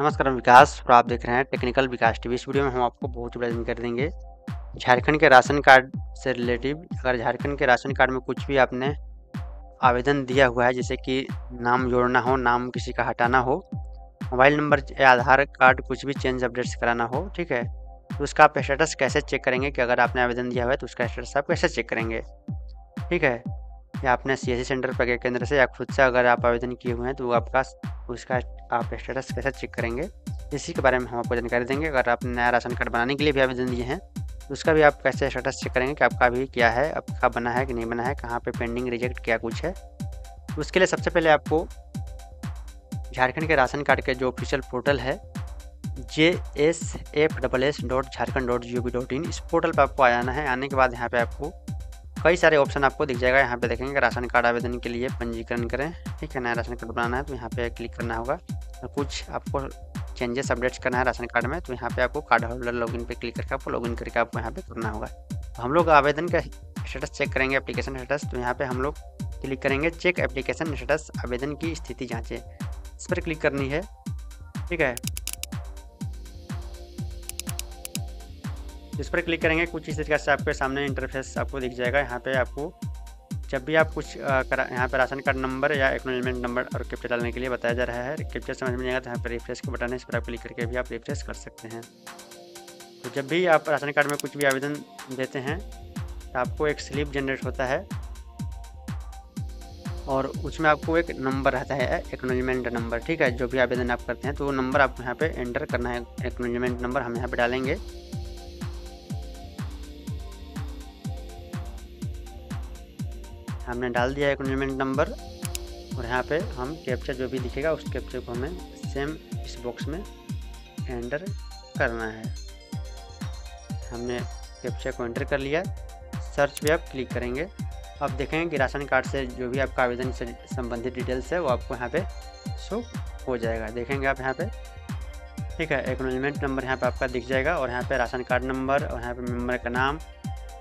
नमस्कार विकास और आप देख रहे हैं टेक्निकल विकास टीवी। इस वीडियो में हम आपको बहुत बड़ा कर देंगे। झारखंड के राशन कार्ड से रिलेटिव, अगर झारखंड के राशन कार्ड में कुछ भी आपने आवेदन दिया हुआ है, जैसे कि नाम जोड़ना हो, नाम किसी का हटाना हो, मोबाइल नंबर या आधार कार्ड कुछ भी चेंज अपडेट्स कराना हो, ठीक है? तो उसका आप स्टेटस कैसे चेक करेंगे कि अगर आपने आवेदन दिया हुआ है तो उसका स्टेटस आप कैसे चेक करेंगे? ठीक है? या आपने सीएससी सेंटर पर केंद्र से, या खुद से अगर आप आवेदन किए हुए हैं तो आपका, उसका आप स्टेटस कैसे चेक करेंगे, इसी के बारे में हम आपको जानकारी देंगे। अगर आप नया राशन कार्ड बनाने के लिए भी आवेदन दिए हैं तो उसका भी आप कैसे स्टेटस चेक करेंगे कि आपका अभी क्या है आपका बना है कि नहीं बना है, कहाँ पे पेंडिंग रिजेक्ट क्या कुछ है। उसके लिए सबसे पहले आपको झारखंड के राशन कार्ड के जो ऑफिशियल पोर्टल है J S F double S dot Jharkhand dot G O V dot in इस पोर्टल पर आपको आ जाना है। आने के बाद यहाँ पे आपको कई सारे ऑप्शन आपको दिख जाएगा। यहाँ पे देखेंगे राशन कार्ड आवेदन के लिए पंजीकरण करें। ठीक है, नया राशन कार्ड बनाना है तो यहाँ पे क्लिक करना होगा। कुछ आपको चेंजेस अपडेट्स करना है राशन कार्ड में तो यहाँ पे आपको कार्ड होल्डर लॉगिन पे क्लिक करके आपको लॉगिन करके आपको यहाँ पे करना होगा। तो हम लोग आवेदन का स्टेटस चेक करेंगे एप्लीकेशन स्टेटस तो यहाँ पे हम लोग क्लिक करेंगे चेक एप्लीकेशन स्टेटस आवेदन की स्थिति जाँचें। इस पर क्लिक करनी है, ठीक है? इस पर क्लिक करेंगे, कुछ इस तरीके से आपके सामने इंटरफेस आपको दिख जाएगा, यहाँ पे आपको जब भी आप कुछ यहाँ पर राशन कार्ड नंबर या एक्नोलमेंट नंबर और कैप्चर डालने के लिए बताया जा रहा है कैप्चर समझ में नहीं आएगा तो यहाँ पर रिफ्रेश का बटन है, इस पर आप क्लिक करके भी आप रिफ्रेश कर सकते हैं। तो जब भी आप राशन कार्ड में कुछ भी आवेदन देते हैं तो आपको एक स्लिप जनरेट होता है और उसमें आपको एक नंबर रहता है एक्नोलमेंट नंबर ठीक है? जो भी आवेदन आप करते हैं तो वो नंबर आपको यहाँ पे एंटर करना है एक्नोलमेंट नंबर हम यहाँ पे डालेंगे। हमने डाल दिया है एक्नोलमेंट नंबर और यहाँ पे हम कैप्चर जो भी दिखेगा, उस कैप्चर को हमें सेम इस बॉक्स में एंटर करना है। हमने कैप्चर को एंटर कर लिया। सर्च पे आप क्लिक करेंगे। अब देखेंगे कि राशन कार्ड से जो भी आपका आवेदन से संबंधित डिटेल्स है, वो आपको यहाँ पे शो हो जाएगा। देखेंगे आप यहाँ पे। ठीक है एक्नोलमेंट नंबर यहाँ पे आपका दिख जाएगा और यहाँ पे राशन कार्ड नंबर और यहाँ पे मेंबर का नाम,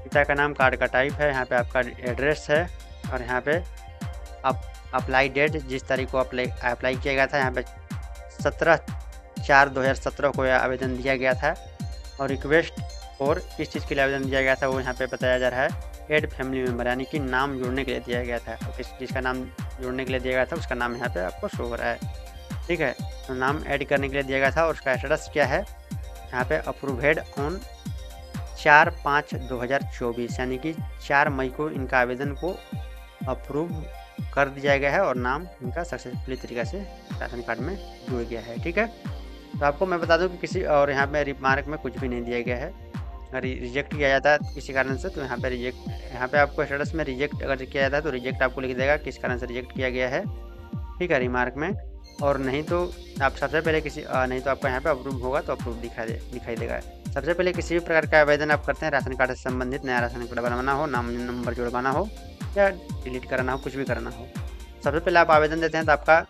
पिता का नाम कार्ड का टाइप है, यहाँ पे आपका एड्रेस है। और यहाँ पे आप अप्लाई डेट जिस तारीख को अप्लाई अप्लाई किया गया था, यहाँ पे सत्रह चार दो हज़ार सत्रह को यह आवेदन दिया गया था। और रिक्वेस्ट और किस चीज़ के लिए आवेदन दिया गया था, वो यहाँ पे बताया जा रहा है। एड फैमिली मेंबर यानी कि नाम जोड़ने के लिए दिया गया था। किस जिसका नाम जोड़ने के लिए दिया गया था, उसका नाम यहाँ पे आपको शो हो रहा है। ठीक है तो नाम ऐड करने के लिए दिया गया था और उसका स्टेटस क्या है? यहाँ पे अप्रूवेड ऑन चार पाँच दो हज़ार चौबीस, यानी कि चार मई को इनका आवेदन को अप्रूव कर दिया गया है और नाम इनका सक्सेसफुली तरीके से राशन कार्ड में जुड़ गया है ठीक है? तो आपको मैं बता दूँ कि किसी और यहाँ पे रिमार्क में कुछ भी नहीं दिया गया है। अगर रिजेक्ट किया जाता है किसी कारण से तो यहाँ पे रिजेक्ट यहाँ पे आपको स्टेटस में रिजेक्ट अगर किया जाता है तो रिजेक्ट आपको लिख देगा किस कारण से रिजेक्ट किया गया है ठीक है रिमार्क में। और नहीं तो आप सबसे पहले किसी आ, नहीं तो आपका यहाँ पे अप्रूव होगा तो अप्रूव दिखा दे दिखाई देगा। सबसे पहले किसी भी प्रकार का आवेदन आप करते हैं राशन कार्ड से संबंधित नया राशन कार्ड बनवाना हो नाम नंबर जुड़वाना हो या डिलीट करना हो, कुछ भी करना हो। सबसे पहले आप आवेदन देते हैं तो आपका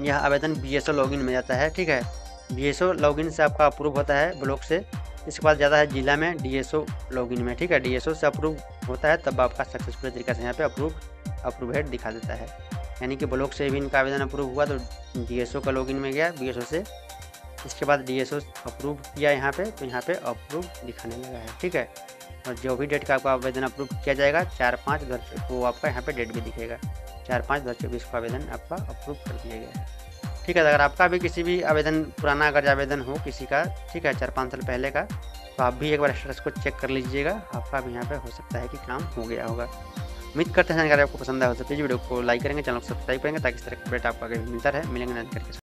यह आवेदन बी एस लॉगिन में जाता है, ठीक है? बी एस लॉगिन से आपका अप्रूव होता है ब्लॉक से। इसके बाद ज़्यादा है जिला में डी एस लॉगिन में, ठीक है? डी एस से अप्रूव होता है, तब आपका सक्सेसफुल तरीके से यहाँ पे अप्रूव अप्रूव अप्रूवेड दिखा देता है। यानी कि ब्लॉक से भी इनका आवेदन अप्रूव हुआ तो डीएसओ का लॉगिन में गया बी से। इसके बाद डीएसओ अप्रूव किया यहाँ पे तो यहाँ पे अप्रूव दिखाने लगा है, ठीक है? और जो भी डेट का आपका आवेदन अप्रूव किया जाएगा, चार पाँच दो वो आपका यहाँ पे डेट भी दिखेगा। चार पाँच दो चौबीस का आवेदन आपका अप्रूव कर दिया गया है। ठीक है, अगर आपका भी किसी भी आवेदन, पुराना अगर आवेदन हो किसी का, ठीक है, चार पाँच साल पहले का तो आप भी एक बार स्टेटस को चेक कर लीजिएगा। आपका भी यहाँ पर हो सकता है कि काम हो गया होगा। उम्मीद करते हैं अगर आपको पसंद आया हो। तो प्लीज़ वीडियो को लाइक करेंगे, चैनल को सब्सक्राइब करेंगे, ताकि इस तरह का अपडेट आपको आगे मिलता रहे। मिलेंगे जानकारी